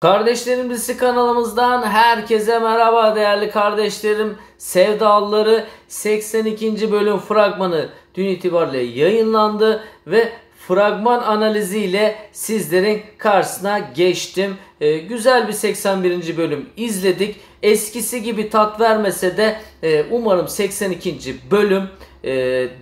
Kardeşlerim Dizisi kanalımızdan herkese merhaba değerli kardeşlerim. Sevdalıları 82. bölüm fragmanı dün itibariyle yayınlandı ve fragman analiziyle sizlerin karşısına geçtim. Ee, güzel bir 81. bölüm izledik. Eskisi gibi tat vermese de e, umarım 82. bölüm e,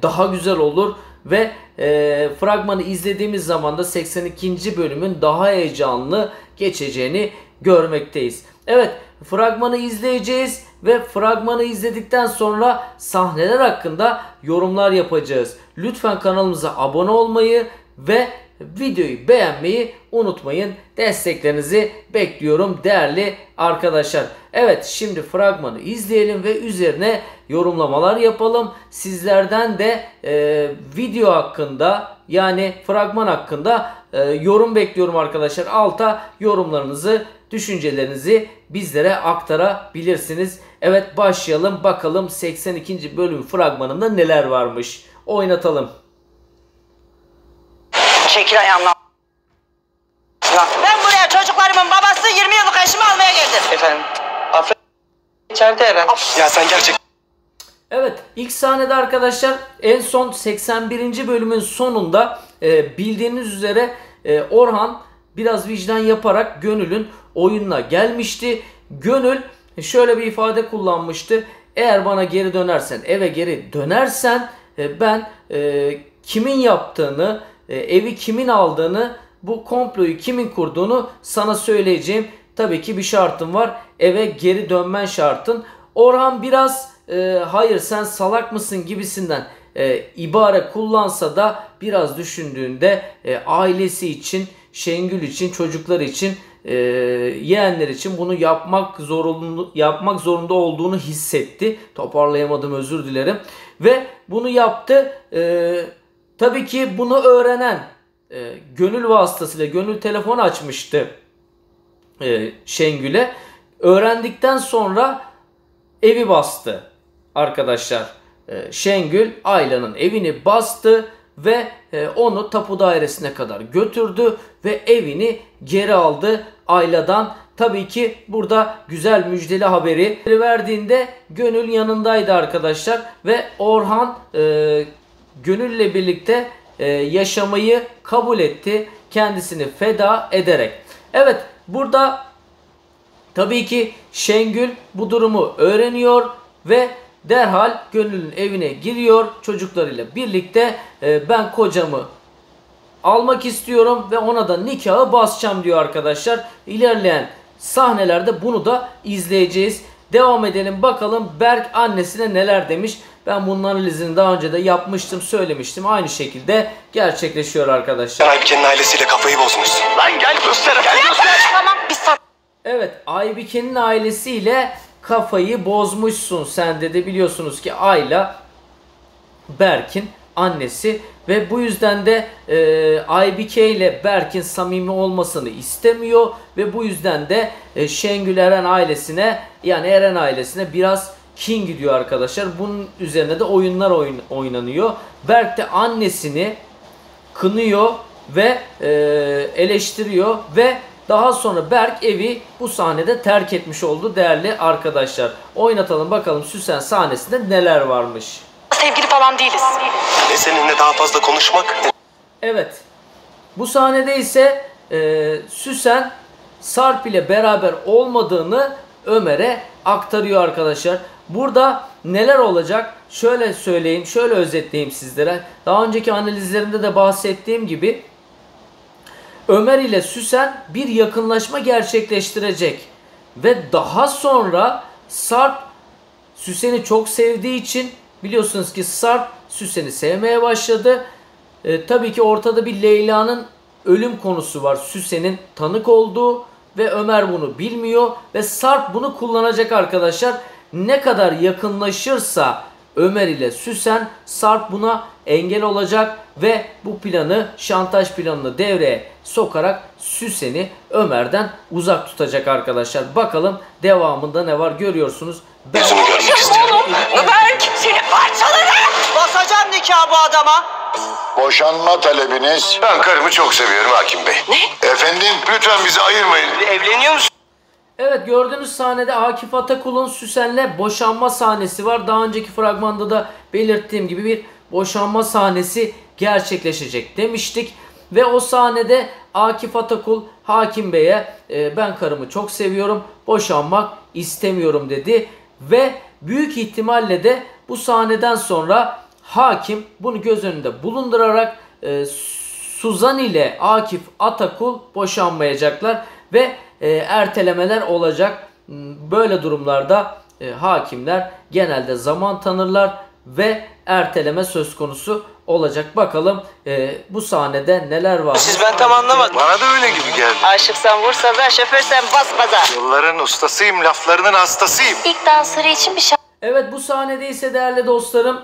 daha güzel olur ve e, fragmanı izlediğimiz zaman da 82. bölümün daha heyecanlı geçeceğini görmekteyiz. Evet fragmanı izleyeceğiz ve fragmanı izledikten sonra sahneler hakkında yorumlar yapacağız. Lütfen kanalımıza abone olmayı ve videoyu beğenmeyi unutmayın. Desteklerinizi bekliyorum değerli arkadaşlar. Evet şimdi fragmanı izleyelim ve üzerine yorumlamalar yapalım. Sizlerden de e, video hakkında yani fragman hakkında e, yorum bekliyorum arkadaşlar. Alta yorumlarınızı, düşüncelerinizi bizlere aktarabilirsiniz. Evet başlayalım bakalım 82. bölüm fragmanında neler varmış. Oynatalım. Çekil ayağımdan. Ben buraya çocuklarımın babası 20 yıllık eşimi almaya geldim. Efendim. Afra içeride herhalde. Ya sen gerçek Evet ilk sahnede arkadaşlar en son 81. bölümün sonunda e, bildiğiniz üzere e, Orhan biraz vicdan yaparak Gönül'ün oyununa gelmişti. Gönül şöyle bir ifade kullanmıştı. Eğer bana geri dönersen eve geri dönersen e, ben e, kimin yaptığını e, evi kimin aldığını bu komployu kimin kurduğunu sana söyleyeceğim. Tabii ki bir şartım var. Eve geri dönmen şartın. Orhan biraz e, hayır sen salak mısın gibisinden e, ibare kullansa da biraz düşündüğünde e, ailesi için, Şengül için, çocuklar için, e, yeğenler için bunu yapmak zorunlu yapmak zorunda olduğunu hissetti. Toparlayamadım özür dilerim. Ve bunu yaptı. E, tabii ki bunu öğrenen e, gönül vasıtasıyla gönül telefon açmıştı e, Şengül'e. Öğrendikten sonra evi bastı arkadaşlar. E, Şengül Ayla'nın evini bastı ve e, onu tapu dairesine kadar götürdü ve evini geri aldı Ayla'dan. Tabii ki burada güzel müjdeli haberi verdiğinde Gönül yanındaydı arkadaşlar ve Orhan e, Gönül'le birlikte e, yaşamayı kabul etti kendisini feda ederek. Evet burada tabii ki Şengül bu durumu öğreniyor ve derhal Gönül'ün evine giriyor çocuklarıyla birlikte e, ben kocamı almak istiyorum ve ona da nikahı basacağım diyor arkadaşlar. İlerleyen sahnelerde bunu da izleyeceğiz. Devam edelim bakalım Berk annesine neler demiş. Ben bunun analizini daha önce de yapmıştım, söylemiştim. Aynı şekilde gerçekleşiyor arkadaşlar. sen Aybike'nin ailesiyle kafayı bozmuşsun. Lan gel göster gel göster. Tamam biz sat. Evet, Aybike'nin ailesiyle kafayı bozmuşsun sen dedi. Biliyorsunuz ki Ayla Berk'in annesi ve bu yüzden de e, Aybike ile Berk'in samimi olmasını istemiyor ve bu yüzden de e, Şengül Eren ailesine yani Eren ailesine biraz kin gidiyor arkadaşlar. Bunun üzerine de oyunlar oyun, oynanıyor. Berk de annesini kınıyor ve e, eleştiriyor ve daha sonra Berk evi bu sahnede terk etmiş oldu değerli arkadaşlar. Oynatalım bakalım Süsen sahnesinde neler varmış. Sevgili falan değiliz. Ne seninle daha fazla konuşmak Evet. Bu sahnede ise e, Süsen Sarp ile beraber olmadığını Ömer'e aktarıyor arkadaşlar. Burada neler olacak? Şöyle söyleyeyim, şöyle özetleyeyim sizlere. Daha önceki analizlerimde de bahsettiğim gibi Ömer ile Süsen bir yakınlaşma gerçekleştirecek. Ve daha sonra Sarp Süsen'i çok sevdiği için biliyorsunuz ki Sarp Süsen'i sevmeye başladı. E, tabii ki ortada bir Leyla'nın ölüm konusu var. Süsen'in tanık olduğu ve Ömer bunu bilmiyor ve Sarp bunu kullanacak arkadaşlar. Ne kadar yakınlaşırsa Ömer ile Süsen Sarp buna engel olacak ve bu planı şantaj planını devreye sokarak Süsen'i Ömer'den uzak tutacak arkadaşlar. Bakalım devamında ne var görüyorsunuz. Ben... yüzünü görmek istiyorum. Berk seni parçalarım. Basacağım nikahı bu adama. Boşanma talebiniz. Ben karımı çok seviyorum hakim bey. Ne? Efendim? Lütfen bizi ayırmayın. Evleniyor musun? Evet gördüğünüz sahnede Akif Atakul'un Süsen'le boşanma sahnesi var. Daha önceki fragmanda da belirttiğim gibi bir boşanma sahnesi gerçekleşecek demiştik. Ve o sahnede Akif Atakul Hakim Bey'e e, ben karımı çok seviyorum boşanmak istemiyorum dedi. Ve büyük ihtimalle de bu sahneden sonra hakim bunu göz önünde bulundurarak e, Suzan ile Akif Atakul boşanmayacaklar ve e, ertelemeler olacak. Böyle durumlarda e, hakimler genelde zaman tanırlar ve erteleme söz konusu olacak. Bakalım e, bu sahnede neler var. Siz ben tam anlamadım. Bana da öyle gibi geldi. Aşıksan vursa da şoförsen bas gaza. Yılların ustasıyım, laflarının hastasıyım. İlk dansları için bir şarkı Evet bu sahnede ise değerli dostlarım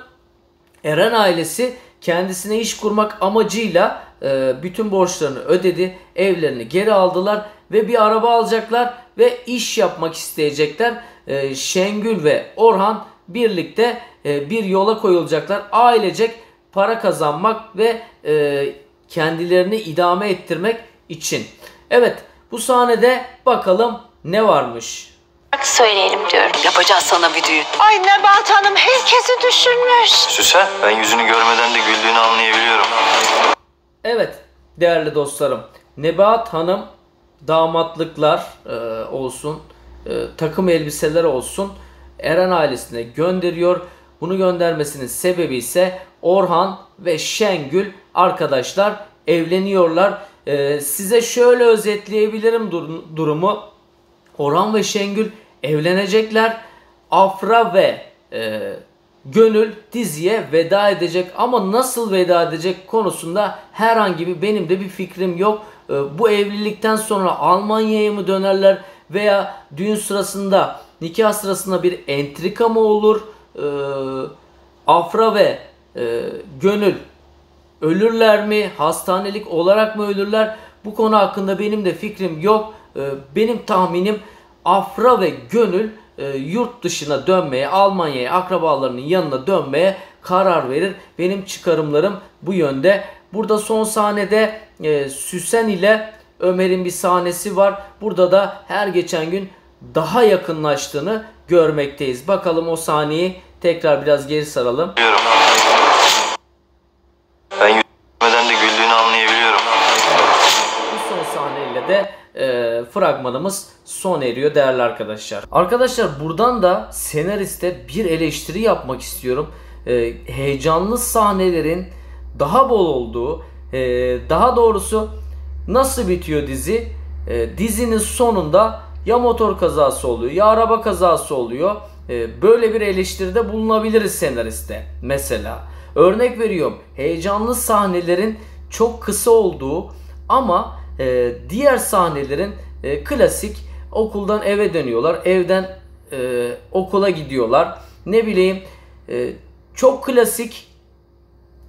Eren ailesi kendisine iş kurmak amacıyla e, bütün borçlarını ödedi. Evlerini geri aldılar ve bir araba alacaklar ve iş yapmak isteyecekler. E, Şengül ve Orhan birlikte e, bir yola koyulacaklar. Ailecek para kazanmak ve e, kendilerini idame ettirmek için. Evet bu sahnede bakalım ne varmış. söyleyelim diyorum. Yapacağız sana bir düğün. Ay Nebahat Hanım herkesi düşünmüş. Süsen, ben yüzünü görmeden de güldüğünü anlayabiliyorum. Evet değerli dostlarım. Nebahat Hanım damatlıklar e, olsun, e, takım elbiseler olsun Eren ailesine gönderiyor. Bunu göndermesinin sebebi ise Orhan ve Şengül arkadaşlar evleniyorlar. E, size şöyle özetleyebilirim dur- durumu. Orhan ve Şengül evlenecekler. Afra ve e, Gönül diziye veda edecek ama nasıl veda edecek konusunda herhangi bir benim de bir fikrim yok. E, bu evlilikten sonra Almanya'ya mı dönerler veya düğün sırasında nikah sırasında bir entrika mı olur? E, Afra ve e, Gönül ölürler mi? Hastanelik olarak mı ölürler? Bu konu hakkında benim de fikrim yok. Ee, Benim tahminim Afra ve Gönül e, yurt dışına dönmeye, Almanya'ya, akrabalarının yanına dönmeye karar verir. Benim çıkarımlarım bu yönde. Burada son sahnede e, Süsen ile Ömer'in bir sahnesi var. Burada da her geçen gün daha yakınlaştığını görmekteyiz. Bakalım o sahneyi tekrar biraz geri saralım. Biliyorum. Sahneyle de e, fragmanımız son eriyor değerli arkadaşlar. Arkadaşlar buradan da senariste bir eleştiri yapmak istiyorum. E, heyecanlı sahnelerin daha bol olduğu, e, daha doğrusu nasıl bitiyor dizi? E, dizinin sonunda ya motor kazası oluyor ya araba kazası oluyor. E, böyle bir eleştiride bulunabiliriz senariste mesela. Örnek veriyorum heyecanlı sahnelerin çok kısa olduğu ama e, diğer sahnelerin e, klasik okuldan eve dönüyorlar, evden e, okula gidiyorlar. Ne bileyim e, çok klasik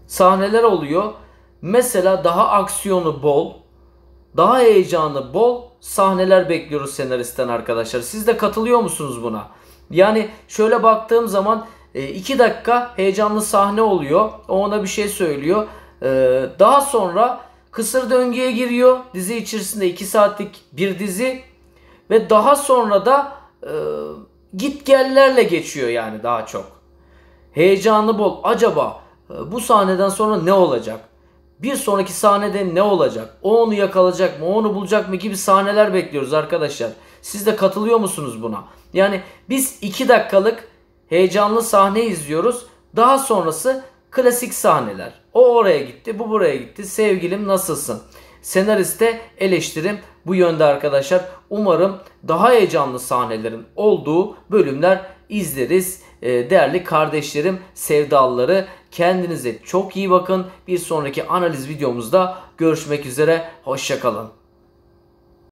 sahneler oluyor. Mesela daha aksiyonu bol, daha heyecanı bol sahneler bekliyoruz senaristten arkadaşlar. Siz de katılıyor musunuz buna? Yani şöyle baktığım zaman 2 dakika heyecanlı sahne oluyor. O ona bir şey söylüyor. E, Daha sonra kısır döngüye giriyor. Dizi içerisinde 2 saatlik bir dizi. Ve daha sonra da e, git gellerle geçiyor yani daha çok. Heyecanlı bol. Acaba e, bu sahneden sonra ne olacak? Bir sonraki sahnede ne olacak? O onu yakalayacak mı? O onu bulacak mı? Gibi sahneler bekliyoruz arkadaşlar. Siz de katılıyor musunuz buna? Yani biz 2 dakikalık heyecanlı sahne izliyoruz. Daha sonrası klasik sahneler. O oraya gitti, bu buraya gitti. Sevgilim nasılsın? Senariste eleştirim bu yönde arkadaşlar. Umarım daha heyecanlı sahnelerin olduğu bölümler izleriz. Ee, değerli kardeşlerim, sevdalıları kendinize çok iyi bakın. Bir sonraki analiz videomuzda görüşmek üzere. Hoşçakalın.